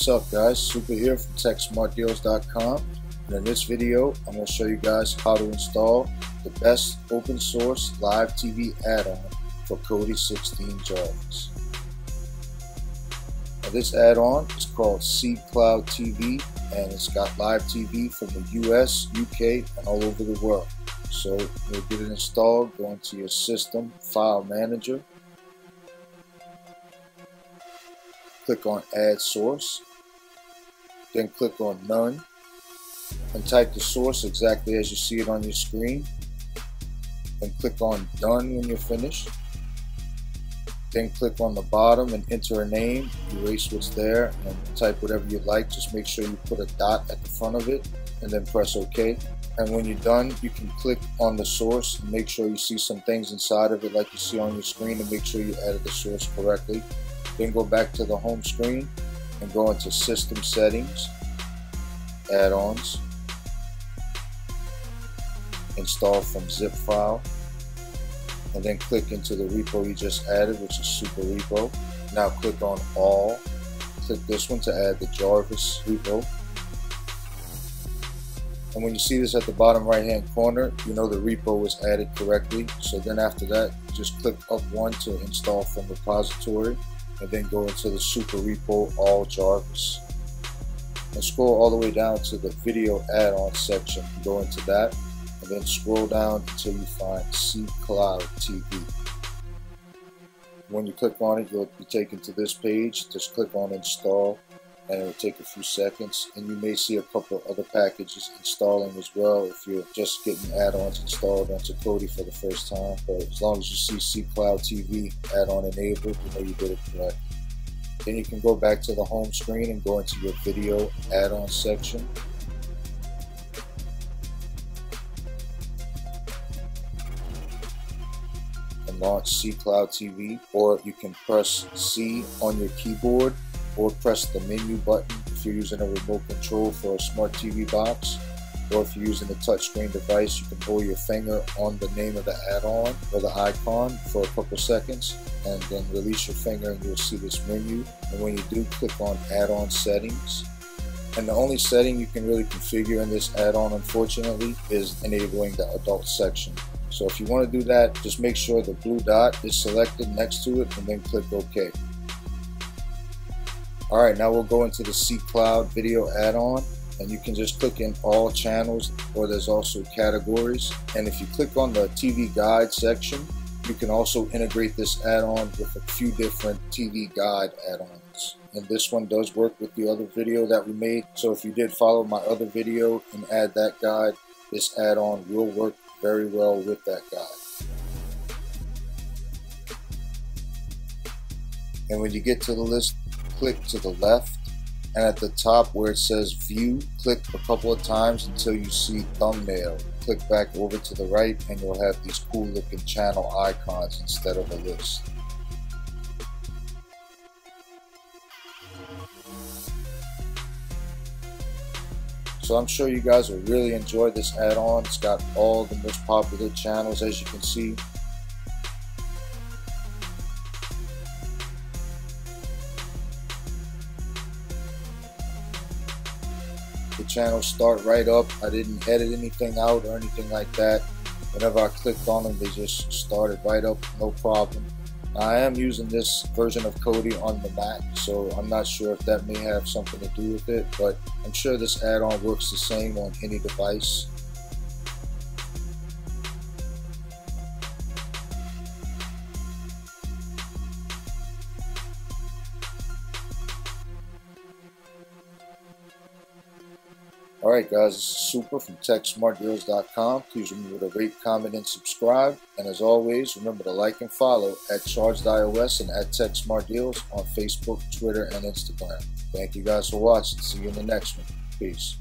What's up guys, Supa here from TechSmartDeals.com and in this video I'm going to show you guys how to install the best open source live TV add-on for Kodi 16 Jarvis. Now this add-on is called C Cloud TV and it's got live TV from the US, UK, and all over the world. So you'll get it installed, go into your system, file manager, click on add source, then click on none, and type the source exactly as you see it on your screen. Then click on done when you're finished. Then click on the bottom and enter a name, erase what's there, and type whatever you like. Just make sure you put a dot at the front of it, and then press OK. And when you're done, you can click on the source and make sure you see some things inside of it like you see on your screen and make sure you added the source correctly. Then go back to the home screen and go into System Settings, Add-ons, Install from zip file, and then click into the repo you just added, which is Super Repo. Now click on All, click this one to add the Jarvis repo. And when you see this at the bottom right hand corner, you know the repo was added correctly. So then after that, just click up one to install from repository and then go into the super repo all Jarvis. And scroll all the way down to the video add-on section. Go into that and then scroll down until you find C Cloud TV. When you click on it, you'll be taken to this page. Just click on install and it will take a few seconds. And you may see a couple other packages installing as well if you're just getting add-ons installed onto Kodi for the first time. But as long as you see cCloud TV add-on enabled you know you did it correct. Then you can go back to the home screen and go into your video add-on section. And launch cCloud TV or you can press C on your keyboard or press the menu button if you're using a remote control for a smart TV box or if you're using a touchscreen device you can hold your finger on the name of the add-on or the icon for a couple seconds and then release your finger and you'll see this menu. And when you do click on add-on settings and the only setting you can really configure in this add-on unfortunately is enabling the adult section. So if you want to do that just make sure the blue dot is selected next to it and then click OK Alright, now we'll go into the cCloud video add-on and you can just click in all channels or there's also categories. And if you click on the TV guide section you can also integrate this add-on with a few different TV guide add-ons. And this one does work with the other video that we made. So if you did follow my other video and add that guide this add-on will work very well with that guide. And when you get to the list click to the left and at the top where it says view click a couple of times until you see thumbnail click back over to the right and you'll have these cool looking channel icons instead of a list So I'm sure you guys will really enjoy this add-on. It's got all the most popular channels as you can see. The channel start right up. I didn't edit anything out or anything like that. Whenever I clicked on them, they just started right up, no problem. I am using this version of Kodi on the Mac, so I'm not sure if that may have something to do with it, but I'm sure this add-on works the same on any device. Alright guys, this is Supa from TechSmartDeals.com. Please remember to rate, comment, and subscribe. And as always, remember to like and follow at ChargedIOS and at TechSmartDeals on Facebook, Twitter, and Instagram. Thank you guys for watching. See you in the next one. Peace.